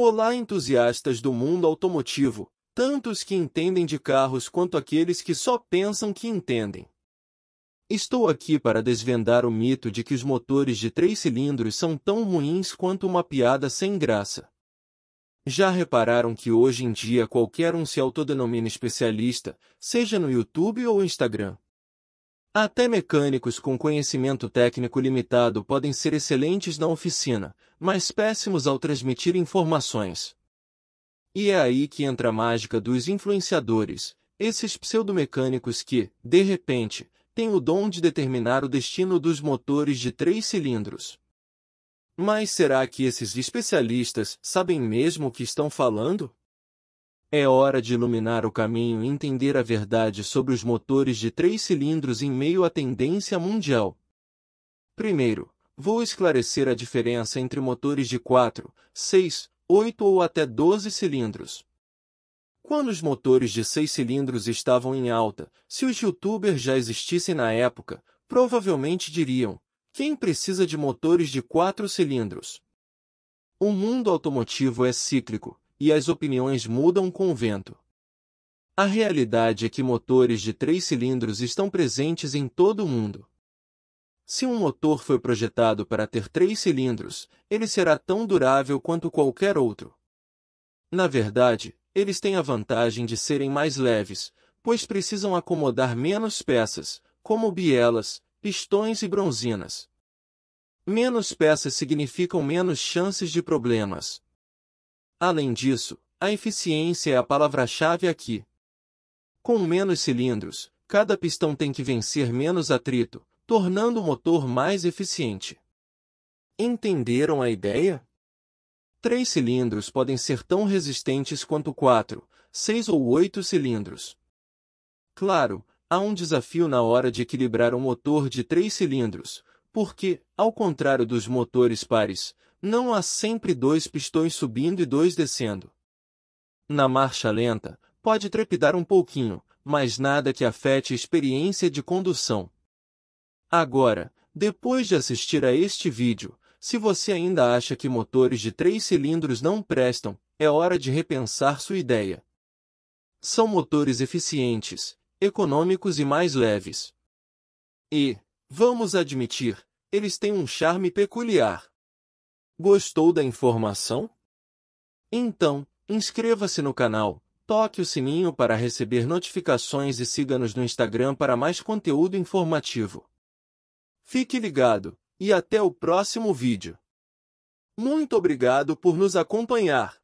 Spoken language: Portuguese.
Olá, entusiastas do mundo automotivo, tantos que entendem de carros quanto aqueles que só pensam que entendem. Estou aqui para desvendar o mito de que os motores de três cilindros são tão ruins quanto uma piada sem graça. Já repararam que hoje em dia qualquer um se autodenomina especialista, seja no YouTube ou Instagram? Até mecânicos com conhecimento técnico limitado podem ser excelentes na oficina, mas péssimos ao transmitir informações. E é aí que entra a mágica dos influenciadores, esses pseudomecânicos que, de repente, têm o dom de determinar o destino dos motores de três cilindros. Mas será que esses especialistas sabem mesmo o que estão falando? É hora de iluminar o caminho e entender a verdade sobre os motores de três cilindros em meio à tendência mundial. Primeiro, vou esclarecer a diferença entre motores de 4, 6, 8 ou até 12 cilindros. Quando os motores de 6 cilindros estavam em alta, se os youtubers já existissem na época, provavelmente diriam: quem precisa de motores de 4 cilindros? O mundo automotivo é cíclico, e as opiniões mudam com o vento. A realidade é que motores de três cilindros estão presentes em todo o mundo. Se um motor foi projetado para ter três cilindros, ele será tão durável quanto qualquer outro. Na verdade, eles têm a vantagem de serem mais leves, pois precisam acomodar menos peças, como bielas, pistões e bronzinas. Menos peças significam menos chances de problemas. Além disso, a eficiência é a palavra-chave aqui. Com menos cilindros, cada pistão tem que vencer menos atrito, tornando o motor mais eficiente. Entenderam a ideia? Três cilindros podem ser tão resistentes quanto quatro, seis ou oito cilindros. Claro, há um desafio na hora de equilibrar um motor de três cilindros, porque, ao contrário dos motores pares, não há sempre dois pistões subindo e dois descendo. Na marcha lenta, pode trepidar um pouquinho, mas nada que afete a experiência de condução. Agora, depois de assistir a este vídeo, se você ainda acha que motores de três cilindros não prestam, é hora de repensar sua ideia. São motores eficientes, econômicos e mais leves. E, vamos admitir, eles têm um charme peculiar. Gostou da informação? Então, inscreva-se no canal, toque o sininho para receber notificações e siga-nos no Instagram para mais conteúdo informativo. Fique ligado, e até o próximo vídeo. Muito obrigado por nos acompanhar.